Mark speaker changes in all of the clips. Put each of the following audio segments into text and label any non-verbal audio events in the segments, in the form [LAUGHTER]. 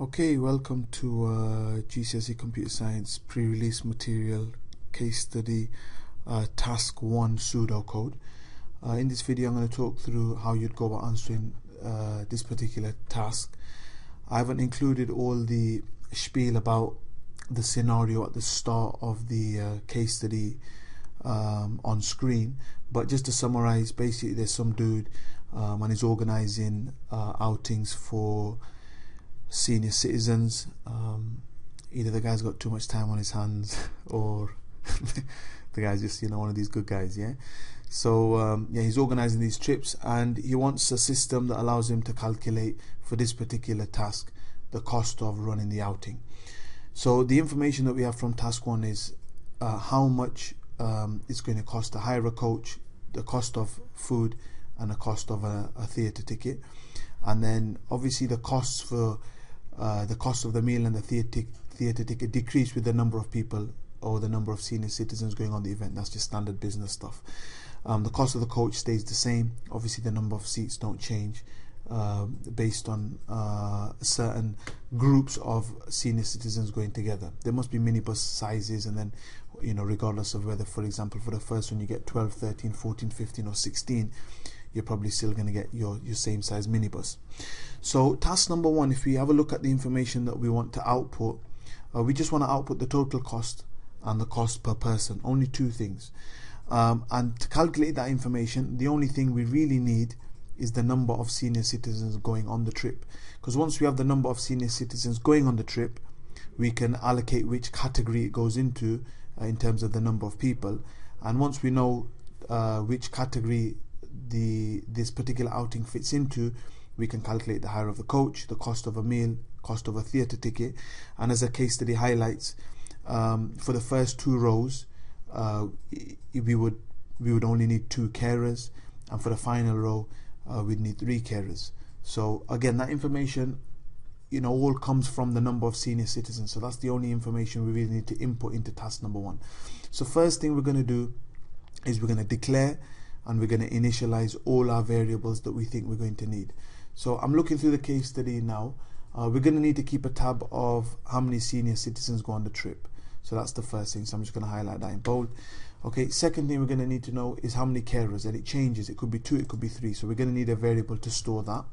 Speaker 1: Okay, welcome to uh, GCSE Computer Science pre-release material case study uh, task 1 pseudocode. Uh, in this video I'm going to talk through how you'd go about answering uh, this particular task. I haven't included all the spiel about the scenario at the start of the uh, case study um, on screen but just to summarize basically there's some dude um, and he's organizing uh, outings for senior citizens. Um, either the guy's got too much time on his hands, [LAUGHS] or [LAUGHS] the guy's just you know one of these good guys. Yeah. So um, yeah, he's organising these trips, and he wants a system that allows him to calculate for this particular task the cost of running the outing. So the information that we have from task one is uh, how much um, it's going to cost to hire a coach, the cost of food, and the cost of a, a theatre ticket, and then obviously the costs for uh, the cost of the meal and the theatre theatre ticket decrease with the number of people or the number of senior citizens going on the event. That's just standard business stuff. Um, the cost of the coach stays the same. Obviously, the number of seats don't change uh, based on uh, certain groups of senior citizens going together. There must be minibus sizes, and then, you know, regardless of whether, for example, for the first one you get 12, 13, 14, 15, or 16 you're probably still going to get your, your same size minibus. So task number one, if we have a look at the information that we want to output, uh, we just want to output the total cost and the cost per person, only two things. Um, and to calculate that information, the only thing we really need is the number of senior citizens going on the trip. Because once we have the number of senior citizens going on the trip, we can allocate which category it goes into uh, in terms of the number of people. And once we know uh, which category the this particular outing fits into, we can calculate the hire of the coach, the cost of a meal, cost of a theatre ticket, and as a case study highlights, um, for the first two rows, uh, we would we would only need two carers, and for the final row, uh, we'd need three carers. So again, that information, you know, all comes from the number of senior citizens. So that's the only information we really need to input into task number one. So first thing we're going to do is we're going to declare and we're going to initialize all our variables that we think we're going to need. So I'm looking through the case study now. Uh, we're going to need to keep a tab of how many senior citizens go on the trip. So that's the first thing. So I'm just going to highlight that in bold. Okay, second thing we're going to need to know is how many carers, and it changes. It could be two, it could be three. So we're going to need a variable to store that.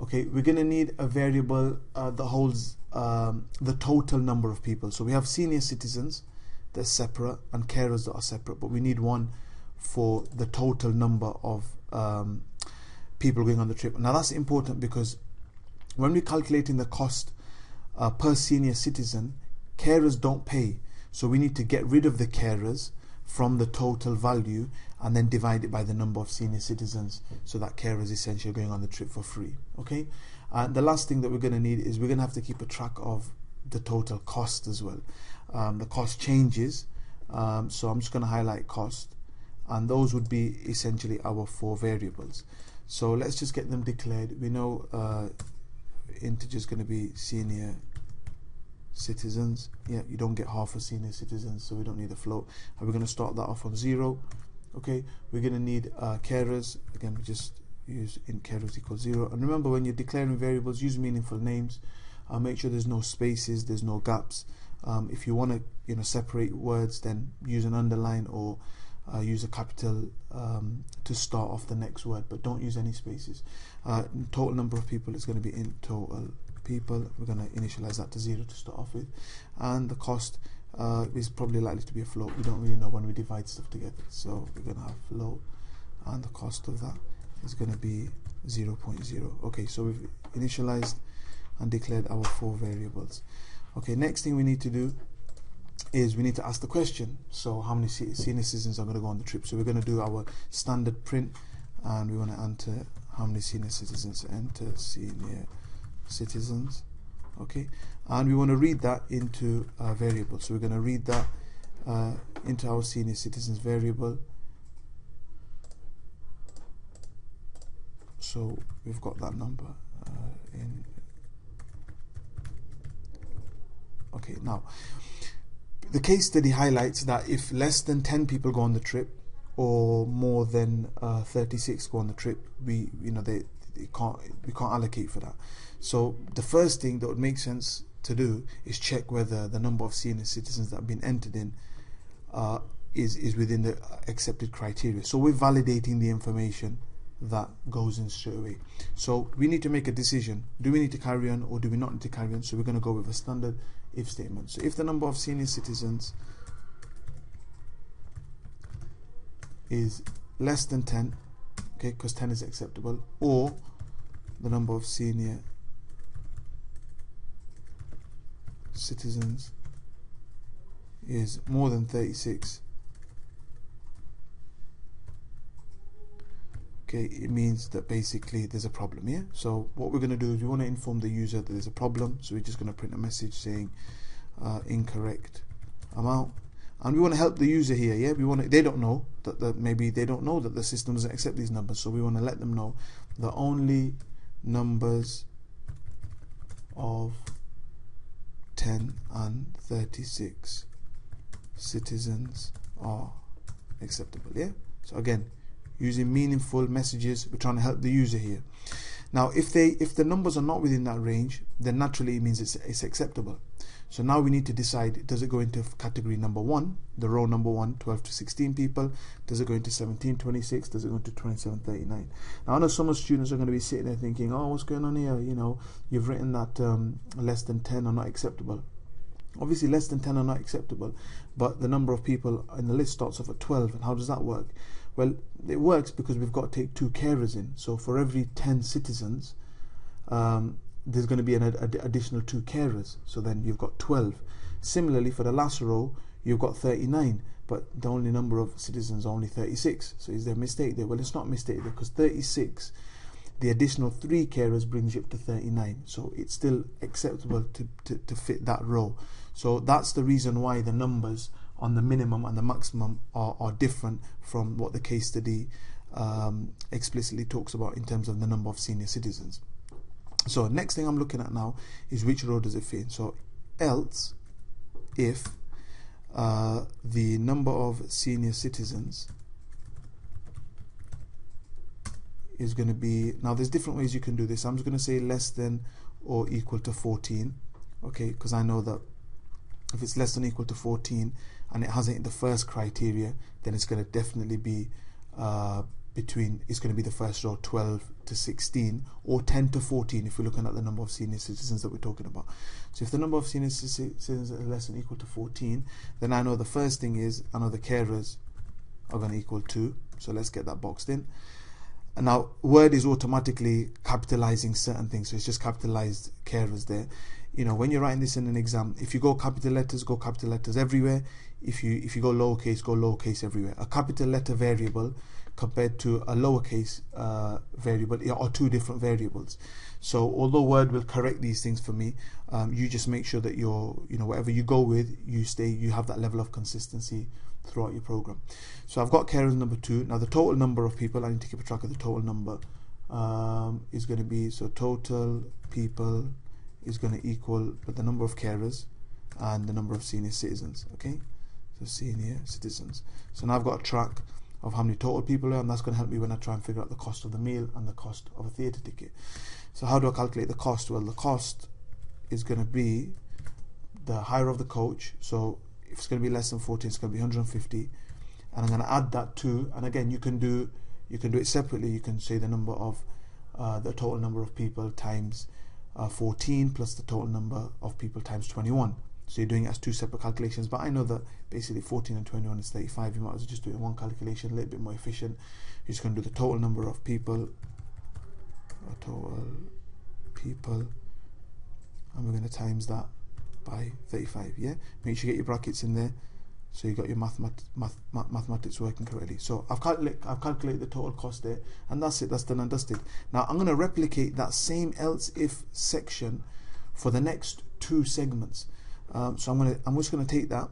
Speaker 1: Okay, we're going to need a variable uh, that holds um, the total number of people. So we have senior citizens that's separate and carers that are separate, but we need one for the total number of um, people going on the trip. Now that's important because when we're calculating the cost uh, per senior citizen, carers don't pay. So we need to get rid of the carers from the total value and then divide it by the number of senior citizens so that carers essentially going on the trip for free. Okay. And the last thing that we're going to need is we're going to have to keep a track of the total cost as well. Um, the cost changes. Um, so I'm just going to highlight cost and those would be essentially our four variables. So let's just get them declared. We know uh, integer is going to be senior citizens. Yeah you don't get half a senior citizens so we don't need a float. And we're going to start that off on zero okay? We're going to need uh, carers. Again we just use int carers equals zero. And remember when you're declaring variables use meaningful names uh, make sure there's no spaces there's no gaps. Um, if you want to you know separate words then use an underline or uh, use a capital um, to start off the next word, but don't use any spaces. Uh, total number of people is going to be int total people. We're going to initialize that to zero to start off with, and the cost uh, is probably likely to be a float. We don't really know when we divide stuff together, so we're going to have float, and the cost of that is going to be 0, 0.0. Okay, so we've initialized and declared our four variables. Okay, next thing we need to do is we need to ask the question. So how many senior citizens are going to go on the trip? So we're going to do our standard print and we want to enter how many senior citizens. Enter senior citizens. Okay. And we want to read that into a variable. So we're going to read that uh, into our senior citizens variable. So we've got that number uh, in. Okay, now the case study highlights that if less than 10 people go on the trip or more than uh, 36 go on the trip, we you know they it can't we can't allocate for that. So the first thing that would make sense to do is check whether the number of senior citizens that have been entered in uh, is is within the accepted criteria. So we're validating the information that goes in straight away. So we need to make a decision. Do we need to carry on or do we not need to carry on? So we're going to go with a standard if statement. So if the number of senior citizens is less than 10, okay, because 10 is acceptable, or the number of senior citizens is more than 36 okay it means that basically there's a problem here so what we're going to do is we want to inform the user that there's a problem so we're just going to print a message saying uh, incorrect amount. And we want to help the user here yeah? We want to, they don't know that, that maybe they don't know that the system doesn't accept these numbers so we want to let them know the only numbers of 10 and 36 citizens are acceptable yeah? So again using meaningful messages. We're trying to help the user here. Now if they if the numbers are not within that range then naturally it means it's, it's acceptable. So now we need to decide does it go into category number one the row number one 12 to 16 people? Does it go into 17 26 does it go into 27 39 now I know some of the students are going to be sitting there thinking oh what's going on here? You know you've written that um, less than 10 are not acceptable. Obviously, less than 10 are not acceptable, but the number of people in the list starts off at 12. And how does that work? Well, it works because we've got to take two carers in. So for every 10 citizens, um, there's going to be an ad additional two carers. So then you've got 12. Similarly, for the last row, you've got 39, but the only number of citizens are only 36. So is there a mistake there? Well, it's not a mistake there because 36 the additional three carers brings you up to 39 so it's still acceptable to, to, to fit that row so that's the reason why the numbers on the minimum and the maximum are, are different from what the case study um, explicitly talks about in terms of the number of senior citizens. So next thing I'm looking at now is which row does it fit in. So else if uh, the number of senior citizens is going to be now there's different ways you can do this I'm just going to say less than or equal to 14 okay because I know that if it's less than equal to 14 and it hasn't the first criteria then it's going to definitely be uh, between it's going to be the first row 12 to 16 or 10 to 14 if we're looking at the number of senior citizens that we're talking about. So if the number of senior citizens is less than equal to 14 then I know the first thing is I know the carers are going to equal 2 so let's get that boxed in. And now word is automatically capitalizing certain things. So it's just capitalized carers there you know when you're writing this in an exam if you go capital letters go capital letters everywhere. If you if you go lowercase go lowercase everywhere. A capital letter variable compared to a lowercase uh, variable are two different variables. So although word will correct these things for me um, you just make sure that you're you know whatever you go with you stay you have that level of consistency throughout your program. So I've got carers number two. Now the total number of people I need to keep a track of the total number um, is going to be so total people is going to equal the number of carers and the number of senior citizens okay? So senior citizens. So now I've got a track of how many total people are and that's going to help me when I try and figure out the cost of the meal and the cost of a theatre ticket. So how do I calculate the cost? Well the cost is going to be the hire of the coach. So if it's going to be less than 14 it's going to be 150 and I'm going to add that to and again you can do you can do it separately. You can say the number of uh, the total number of people times uh, 14 plus the total number of people times 21. So you're doing it as two separate calculations, but I know that basically 14 and 21 is 35. You might as well just do it in one calculation, a little bit more efficient. You're just going to do the total number of people, total people, and we're going to times that by 35. Yeah, make sure you get your brackets in there so you got your math, math, mathematics working correctly. So I've, I've calculated the total cost there, and that's it, that's done and dusted. Now I'm going to replicate that same else if section for the next two segments. Um, so I'm to, I'm just going to take that,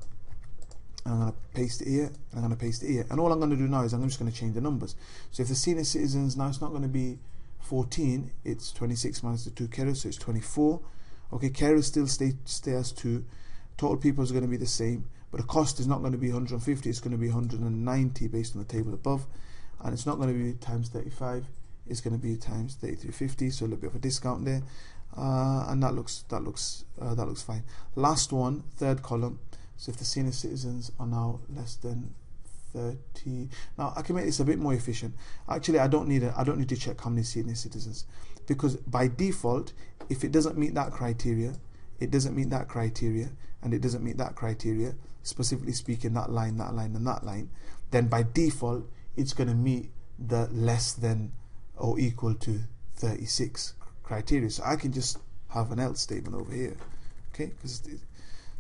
Speaker 1: and I'm going to paste it here, and I'm going to paste it here. And all I'm going to do now is I'm just going to change the numbers. So if the senior citizens, now it's not going to be 14, it's 26 minus the two carers, so it's 24. Okay, carers still stay, stay as 2. Total people is going to be the same but the cost is not going to be 150 it's going to be 190 based on the table above. And it's not going to be times 35 it's going to be times 3350 so a little bit of a discount there. Uh, and that looks that looks uh, that looks fine. Last one third column. So if the senior citizens are now less than 30 now I can make this a bit more efficient. Actually I don't need a, I don't need to check how many senior citizens. Because by default if it doesn't meet that criteria it doesn't meet that criteria and it doesn't meet that criteria specifically speaking that line that line and that line then by default it's going to meet the less than or equal to 36 criteria. So I can just have an else statement over here. Okay,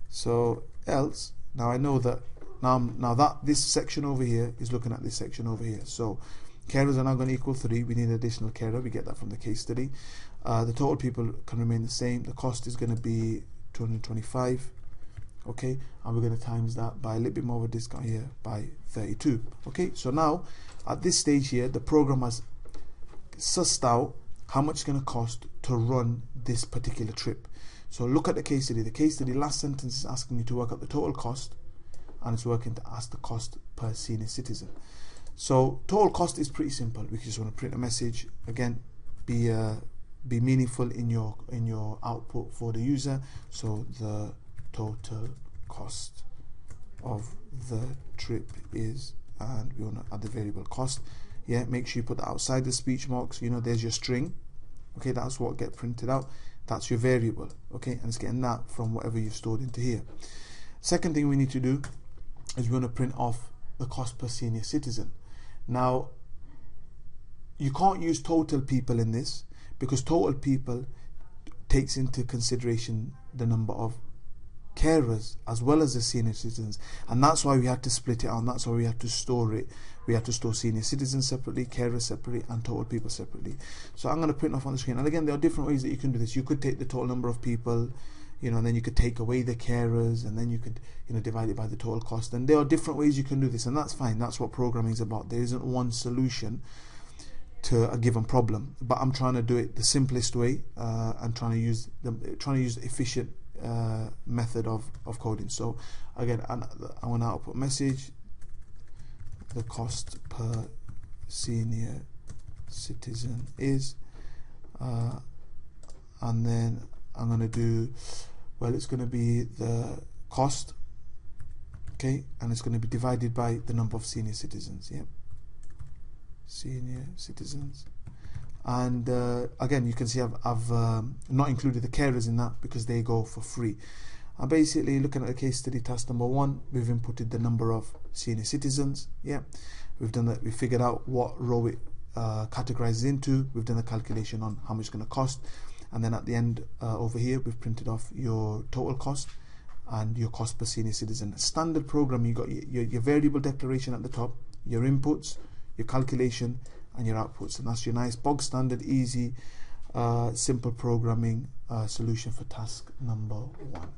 Speaker 1: so else. Now I know that now now that this section over here is looking at this section over here. So carers are now going to equal three. We need an additional carer. We get that from the case study. Uh, the total people can remain the same. The cost is going to be 225 okay and we're going to times that by a little bit more of a discount here by 32 okay so now at this stage here the program has sussed out how much it's going to cost to run this particular trip. So look at the case study. The case study last sentence is asking you to work out the total cost and it's working to ask the cost per senior citizen. So total cost is pretty simple. We just want to print a message. Again be uh, be meaningful in your in your output for the user. So the total cost of the trip is and we want to add the variable cost. Yeah make sure you put that outside the speech marks you know there's your string. Okay that's what get printed out. That's your variable. Okay and it's getting that from whatever you've stored into here. Second thing we need to do is we want to print off the cost per senior citizen. Now you can't use total people in this because total people takes into consideration the number of carers as well as the senior citizens. And that's why we had to split it out that's why we had to store it. We had to store senior citizens separately carers separately and total people separately. So I'm going to print off on the screen. And again there are different ways that you can do this. You could take the total number of people you know and then you could take away the carers and then you could you know divide it by the total cost. And there are different ways you can do this and that's fine. That's what programming is about. There isn't one solution to a given problem. But I'm trying to do it the simplest way uh, and trying to use the trying to use efficient uh, method of, of coding. So again, I, I want to output message, the cost per senior citizen is, uh, and then I'm going to do, well, it's going to be the cost, okay, and it's going to be divided by the number of senior citizens, yep, senior citizens and uh, again you can see I've, I've um, not included the carers in that because they go for free. I'm basically looking at the case study task number one. We've inputted the number of senior citizens. Yeah. We've done that. We figured out what row it uh, categorizes into. We've done the calculation on how much it's going to cost. And then at the end uh, over here we've printed off your total cost and your cost per senior citizen. Standard program. You got your, your variable declaration at the top your inputs your calculation and your outputs and that's your nice bog standard easy uh, simple programming uh, solution for task number one